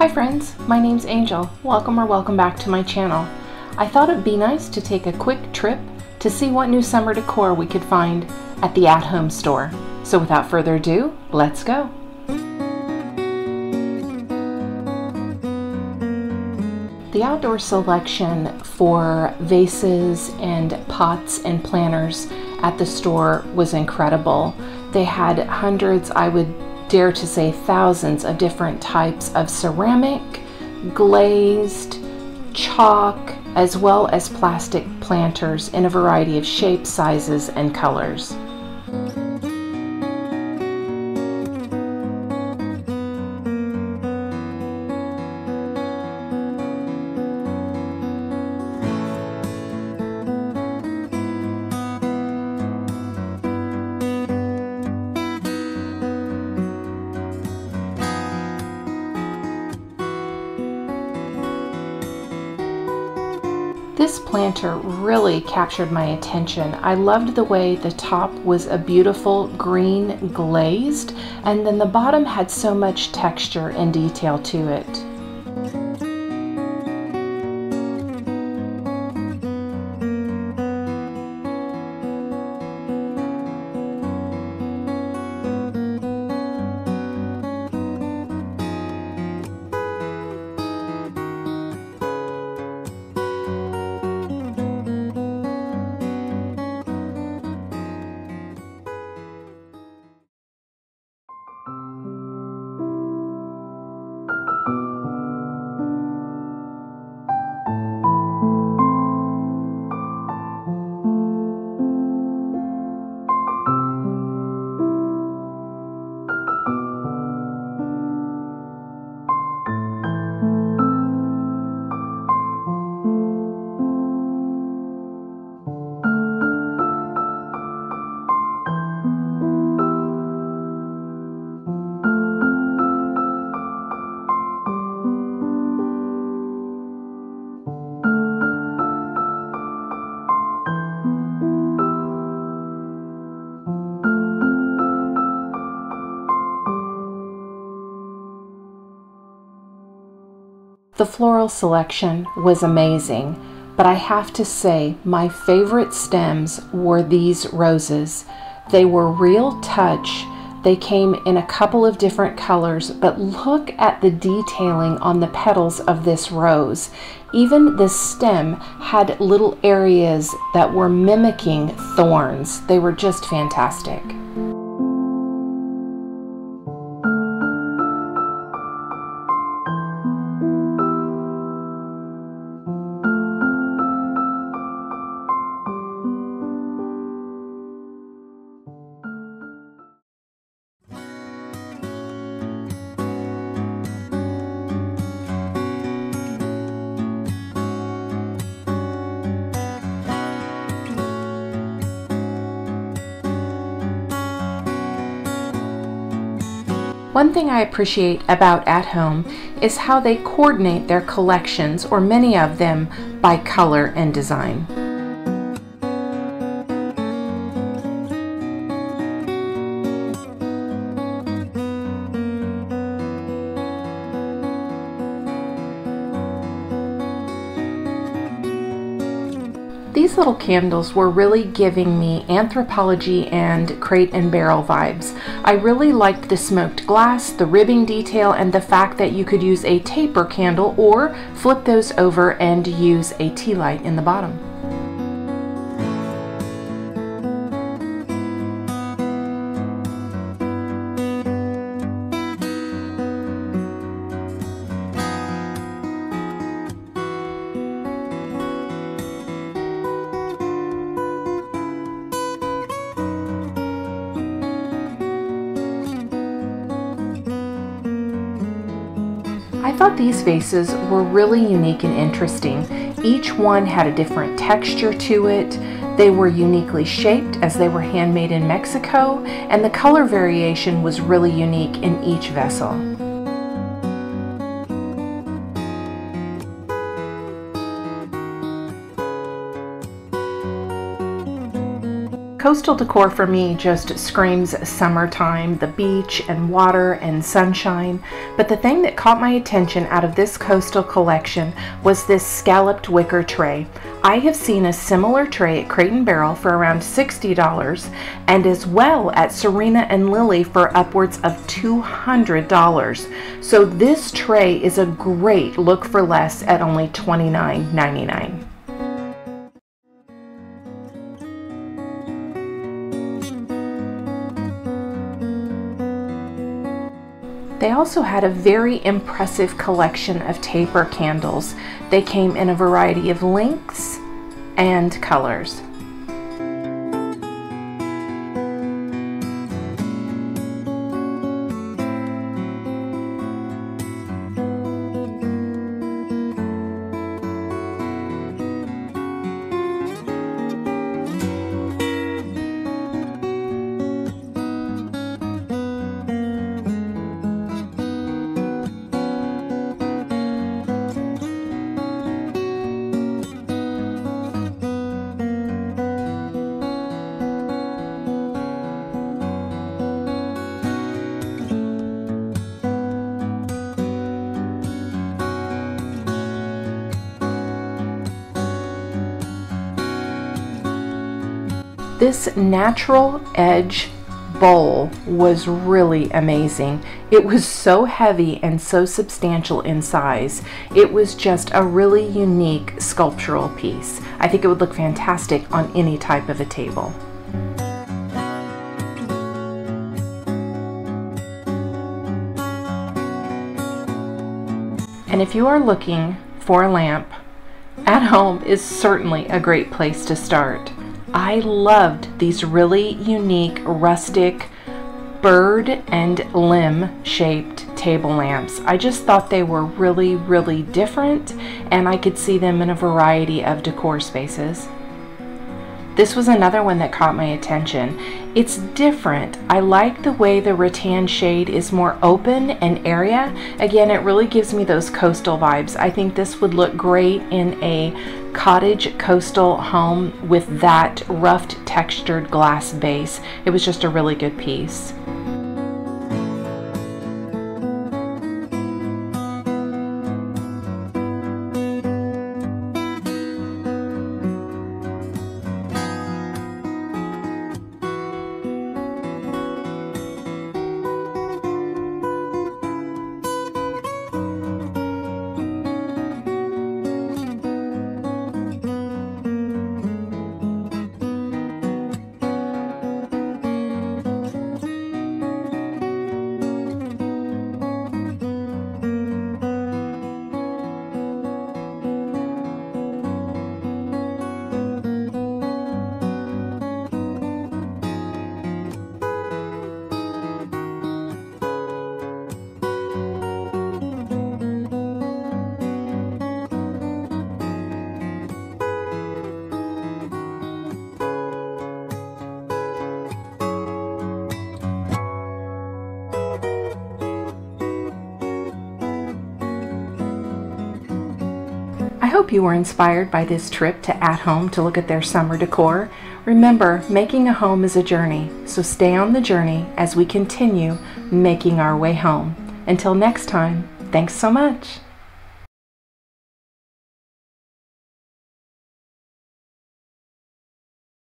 Hi friends, my name's Angel. Welcome or welcome back to my channel. I thought it'd be nice to take a quick trip to see what new summer decor we could find at the At Home store. So without further ado, let's go. The outdoor selection for vases and pots and planters at the store was incredible. They had hundreds, I would dare to say thousands of different types of ceramic, glazed, chalk, as well as plastic planters in a variety of shapes, sizes, and colors. This planter really captured my attention. I loved the way the top was a beautiful green glazed and then the bottom had so much texture and detail to it. The floral selection was amazing, but I have to say my favorite stems were these roses. They were real touch. They came in a couple of different colors, but look at the detailing on the petals of this rose. Even the stem had little areas that were mimicking thorns. They were just fantastic. One thing I appreciate about At Home is how they coordinate their collections, or many of them, by color and design. These little candles were really giving me Anthropologie and crate and barrel vibes. I really liked the smoked glass, the ribbing detail, and the fact that you could use a taper candle or flip those over and use a tea light in the bottom. I thought these vases were really unique and interesting. Each one had a different texture to it. They were uniquely shaped as they were handmade in Mexico, and the color variation was really unique in each vessel. Coastal decor for me just screams summertime, the beach and water and sunshine. But the thing that caught my attention out of this coastal collection was this scalloped wicker tray. I have seen a similar tray at Crate and Barrel for around $60 and as well at Serena and Lily for upwards of $200. So this tray is a great look for less at only $29.99. also had a very impressive collection of taper candles. They came in a variety of lengths and colors. This natural edge bowl was really amazing. It was so heavy and so substantial in size. It was just a really unique sculptural piece. I think it would look fantastic on any type of a table. And if you are looking for a lamp, at home is certainly a great place to start. I loved these really unique rustic bird and limb shaped table lamps. I just thought they were really, really different and I could see them in a variety of decor spaces. This was another one that caught my attention. It's different. I like the way the rattan shade is more open and area. Again, it really gives me those coastal vibes. I think this would look great in a cottage coastal home with that roughed textured glass base. It was just a really good piece. Hope you were inspired by this trip to At Home to look at their summer decor. Remember, making a home is a journey, so stay on the journey as we continue making our way home. Until next time, thanks so much.